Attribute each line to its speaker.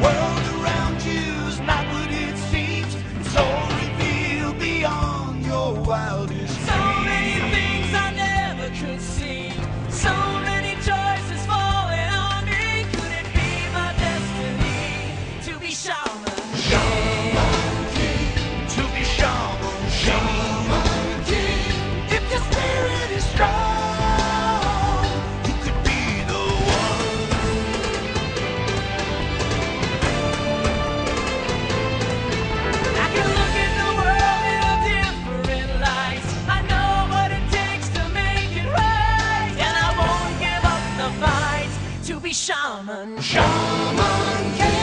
Speaker 1: world.
Speaker 2: shaman.
Speaker 1: Shaman